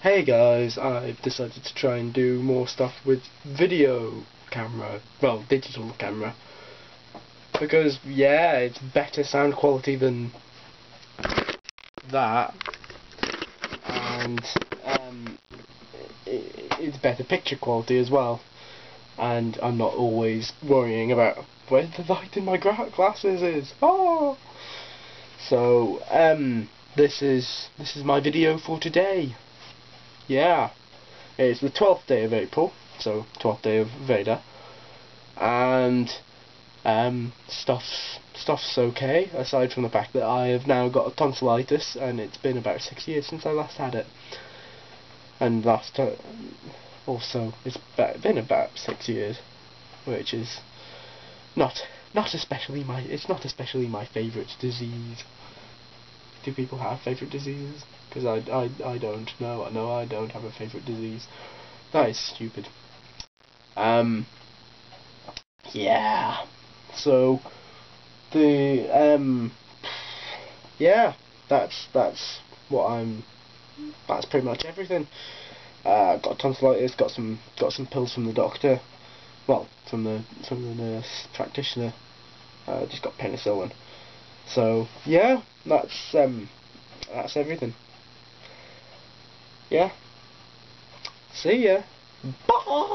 Hey guys, I've decided to try and do more stuff with video camera, well, digital camera. Because, yeah, it's better sound quality than that. And, um, it, it's better picture quality as well. And I'm not always worrying about where the light in my glasses is. Oh! So, um, this is, this is my video for today. Yeah. It's the 12th day of April, so 12th day of Veda. And um, stuff's, stuff's okay, aside from the fact that I have now got tonsillitis, and it's been about six years since I last had it. And last, uh, also, it's been about six years, which is not not especially my it's not especially my favourite disease. Do people have favourite diseases? Because I, I, I don't. No, no, I don't have a favourite disease. That is stupid. Um, yeah. So, the, um, yeah, that's, that's what I'm, that's pretty much everything. Uh, got tonsillitis, got some, got some pills from the doctor, well, from the, from the nurse practitioner, uh, just got penicillin. So, yeah, that's, um, that's everything yeah. See ya. Bye.